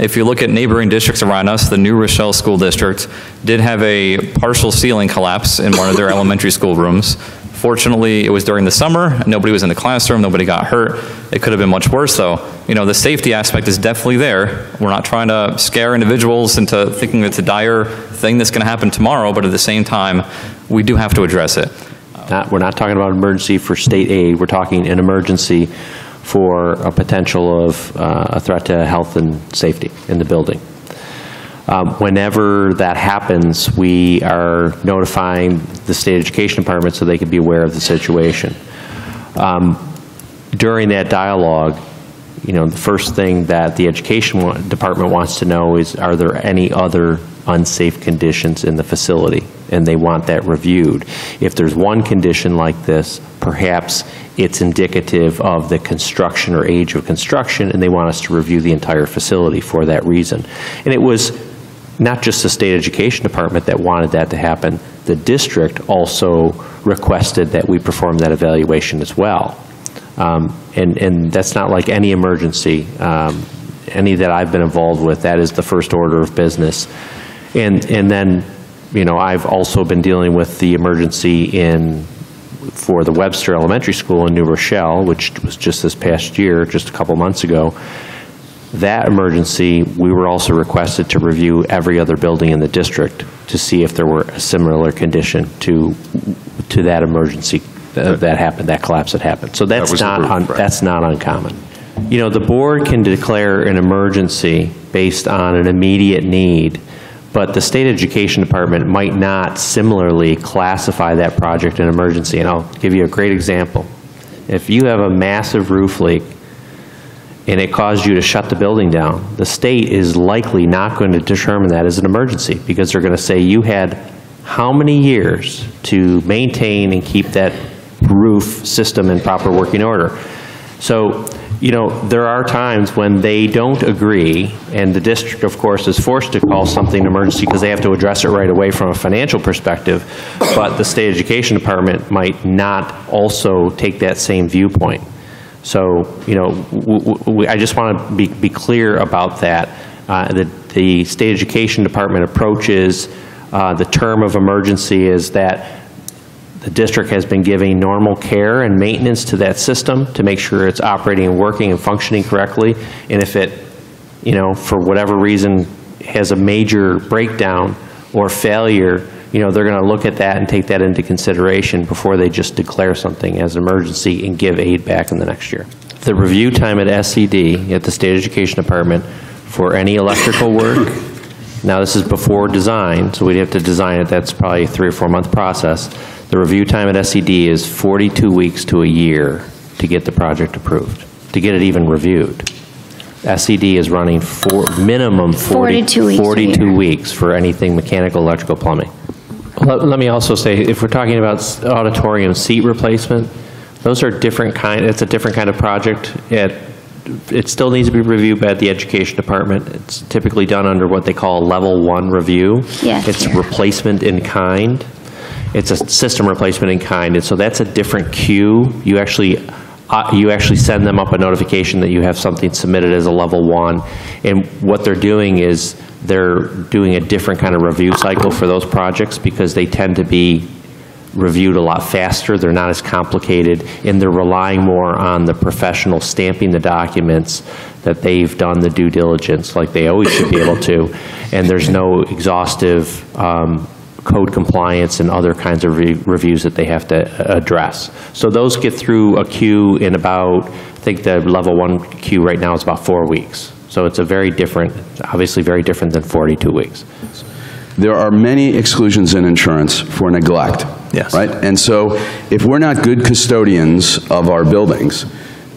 If you look at neighboring districts around us, the New Rochelle School District did have a partial ceiling collapse in one of their elementary school rooms. Fortunately, it was during the summer, nobody was in the classroom, nobody got hurt. It could have been much worse, though. You know, the safety aspect is definitely there. We're not trying to scare individuals into thinking it's a dire thing that's going to happen tomorrow, but at the same time, we do have to address it. Not, we're not talking about emergency for state aid, we're talking an emergency for a potential of uh, a threat to health and safety in the building. Um, Whenever that happens, we are notifying the state education department so they can be aware of the situation. Um, During that dialogue, you know, the first thing that the education department wants to know is, are there any other unsafe conditions in the facility? And they want that reviewed. If there's one condition like this, perhaps it's indicative of the construction or age of construction, and they want us to review the entire facility for that reason. And it was not just the state education department that wanted that to happen, the district also requested that we perform that evaluation as well. Um, And, and that's not like any emergency, um, any that I've been involved with, that is the first order of business. And, and then, you know, I've also been dealing with the emergency in, for the Webster Elementary School in New Rochelle, which was just this past year, just a couple months ago. That emergency, we were also requested to review every other building in the district to see if there were a similar condition to, to that emergency uh, that happened, that collapse that happened. So that's was not, un- right. that's not uncommon. You know, the board can declare an emergency based on an immediate need, but the state education department might not similarly classify that project an emergency. And I'll give you a great example. If you have a massive roof leak and it caused you to shut the building down, the state is likely not going to determine that as an emergency because they're going to say you had how many years to maintain and keep that roof system in proper working order. So, you know, there are times when they don't agree, and the district, of course, is forced to call something an emergency because they have to address it right away from a financial perspective, but the state education department might not also take that same viewpoint. So, you know, I just want to be, be clear about that. Uh, The, the state education department approaches uh, the term of emergency is that the district has been giving normal care and maintenance to that system to make sure it's operating and working and functioning correctly. And if it, you know, for whatever reason, has a major breakdown or failure, you know, they're going to look at that and take that into consideration before they just declare something as an emergency and give aid back in the next year. The review time at SED, at the State Education Department, for any electrical work, now this is before design, so we'd have to design it, that's probably a three or four month process. The review time at SED is 42 weeks to a year to get the project approved, to get it even reviewed. SED is running for, minimum 40 42 weeks 42 weeks for anything mechanical, electrical, plumbing. Let let me also say, if we're talking about auditorium seat replacement, those are different kind, it's a different kind of project. It, it still needs to be reviewed by the education department. It's typically done under what they call a level one review. Yeah, It's replacement in kind. It's a system replacement in kind, and so that's a different queue. You actually, uh, you actually send them up a notification that you have something submitted as a level one. And what they're doing is, they're doing a different kind of review cycle for those projects because they tend to be reviewed a lot faster, they're not as complicated, and they're relying more on the professional stamping the documents that they've done the due diligence, like they always should be able to, and there's no exhaustive um, code compliance and other kinds of re- reviews that they have to uh, address. So those get through a queue in about, I think the level one queue right now is about four weeks. So it's a very different, obviously very different than 42 weeks. There are many exclusions in insurance for neglect. Yes. Right? And so if we're not good custodians of our buildings,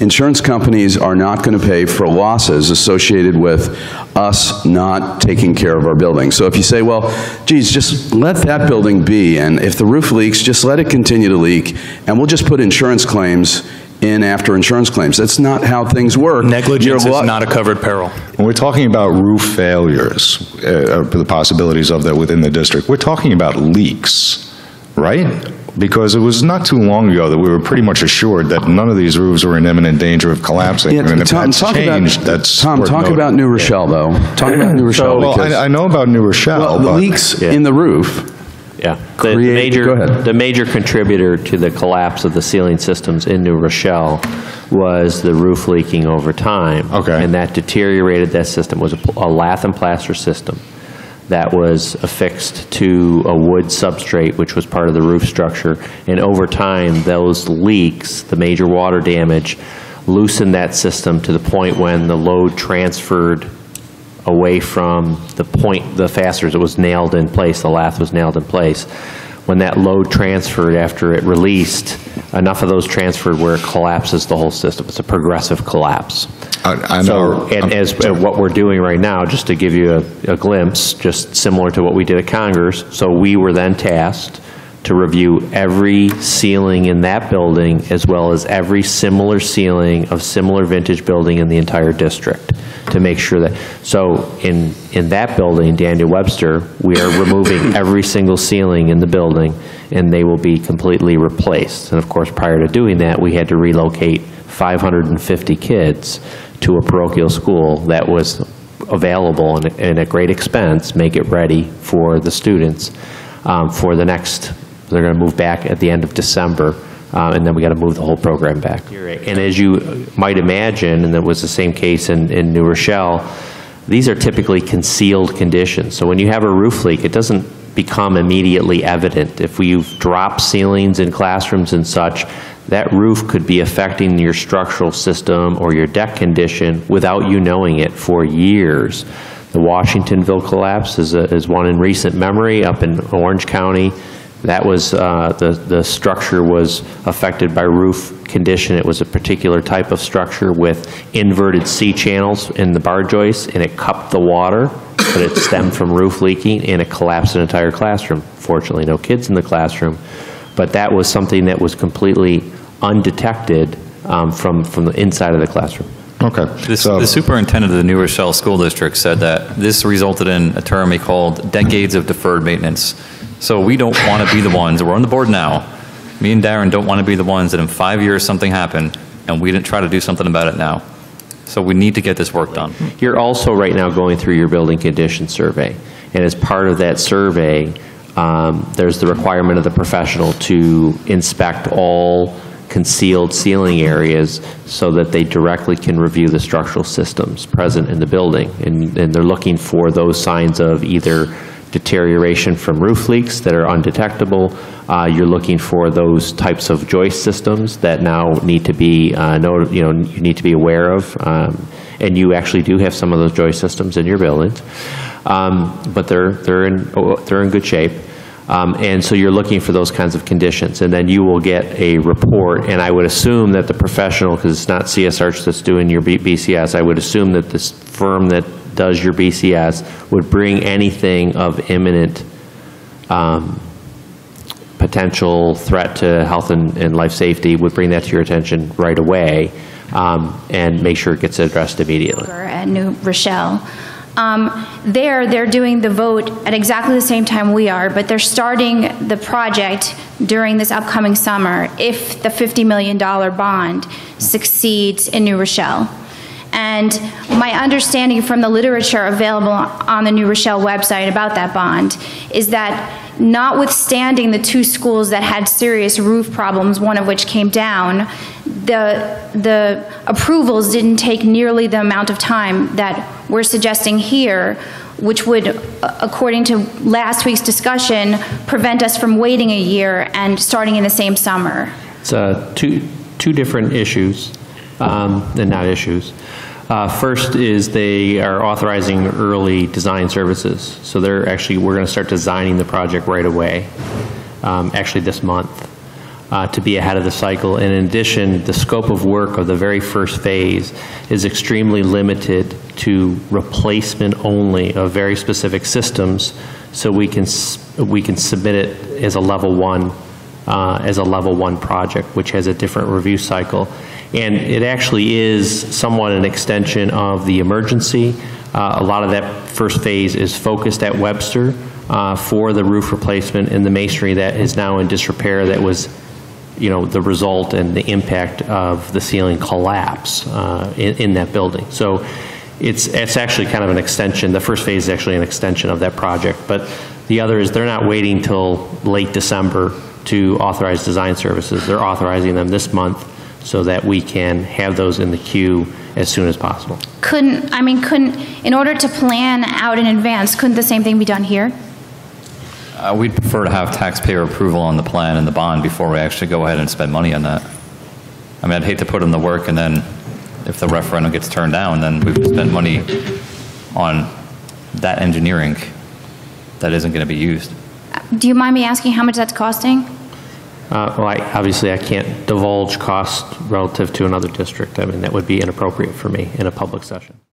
insurance companies are not going to pay for losses associated with us not taking care of our buildings. So if you say, well, geez, just let that building be, and if the roof leaks, just let it continue to leak, and we'll just put insurance claims in after insurance claims. That's not how things work. Negligence is not a covered peril. When we're talking about roof failures, uh, uh, the possibilities of that within the district, we're talking about leaks, right? Because it was not too long ago that we were pretty much assured that none of these roofs were in imminent danger of collapsing. Yeah, And if Tom, that's talk changed, about, that's Tom, worth talk noting. about New Rochelle, though. Talk about New Rochelle, Well, because, I I know about New Rochelle, well, the but... leaks Yeah. in the roof, Yeah. The- the Create- major- go ahead. The major contributor to the collapse of the ceiling systems in New Rochelle was the roof leaking over time. Okay. And that deteriorated that system, was a pl- a lath and plaster system that was affixed to a wood substrate, which was part of the roof structure. And over time, those leaks, the major water damage, loosened that system to the point when the load transferred away from the point, the fasteners, it was nailed in place, the lath was nailed in place. When that load transferred after it released, enough of those transferred where it collapses the whole system. It's a progressive collapse. I- I So, know- and as, and what we're doing right now, just to give you a a glimpse, just similar to what we did at Congress, so we were then tasked to review every ceiling in that building, as well as every similar ceiling of similar vintage building in the entire district, to make sure that, so in, in that building, Daniel Webster, we are removing every single ceiling in the building, and they will be completely replaced. And of course, prior to doing that, we had to relocate 550 kids to a parochial school that was available and and at great expense, make it ready for the students um, for the next, they're going to move back at the end of December, uh, and then we got to move the whole program back. And as you might imagine, and that was the same case in, in New Rochelle, these are typically concealed conditions. So when you have a roof leak, it doesn't become immediately evident. If you've dropped ceilings in classrooms and such, that roof could be affecting your structural system or your deck condition without you knowing it for years. The Washingtonville collapse is, a- is one in recent memory up in Orange County. That was, uh, the, the structure was affected by roof condition. It was a particular type of structure with inverted C channels in the bar joists, and it cupped the water, but it stemmed from roof leaking, and it collapsed an entire classroom. Fortunately, no kids in the classroom, but that was something that was completely undetected um, from, from the inside of the classroom. Okay. The so- the superintendent of the New Rochelle School District said that this resulted in a term he called decades of deferred maintenance. So we don't want to be the ones, we're on the board now, me and Darren don't want to be the ones that in five years something happened, and we didn't try to do something about it now. So we need to get this work done. You're also right now going through your building condition survey. And as part of that survey, um, there's the requirement of the professional to inspect all concealed ceiling areas so that they directly can review the structural systems present in the building. And, and they're looking for those signs of either deterioration from roof leaks that are undetectable. Uh, You're looking for those types of joist systems that now need to be, uh, know- you know, you need to be aware of. Um, And you actually do have some of those joist systems in your buildings. Um, But they're, they're in, they're in good shape. Um, And so you're looking for those kinds of conditions. And then you will get a report, and I would assume that the professional, because it's not CS Arch that's doing your BCS, I would assume that this firm that does your BCS would bring anything of imminent um, potential threat to health and, and life safety, would bring that to your attention right away, um, and make sure it gets addressed immediately. at New Rochelle. Um, There, they're doing the vote at exactly the same time we are, but they're starting the project during this upcoming summer if the $50 million bond succeeds in New Rochelle. And my understanding from the literature available on the New Rochelle website about that bond is that notwithstanding the two schools that had serious roof problems, one of which came down, the, the approvals didn't take nearly the amount of time that we're suggesting here, which would, according to last week's discussion, prevent us from waiting a year and starting in the same summer. It's uh, two, two different issues, um, and not issues. Uh, First is they are authorizing early design services. So they're actually, we're going to start designing the project right away, um, actually this month, uh, to be ahead of the cycle. And in addition, the scope of work of the very first phase is extremely limited to replacement only of very specific systems, so we can, we can submit it as a level one uh, as a level one project, which has a different review cycle. And it actually is somewhat an extension of the emergency. Uh, A lot of that first phase is focused at Webster, uh, for the roof replacement and the masonry that is now in disrepair that was, you know, the result and the impact of the ceiling collapse uh, in in that building. So it's, it's actually kind of an extension, the first phase is actually an extension of that project, but the other is they're not waiting till late December to authorize design services. They're authorizing them this month so that we can have those in the queue as soon as possible. Couldn't, I mean, couldn't, in order to plan out in advance, couldn't the same thing be done here? Uh, We'd prefer to have taxpayer approval on the plan and the bond before we actually go ahead and spend money on that. I mean, I'd hate to put in the work and then if the referendum gets turned down, then we've spent money on that engineering that isn't going to be used. Do you mind me asking how much that's costing? Uh, Well, I, obviously, I can't divulge cost relative to another district. I mean, that would be inappropriate for me in a public session.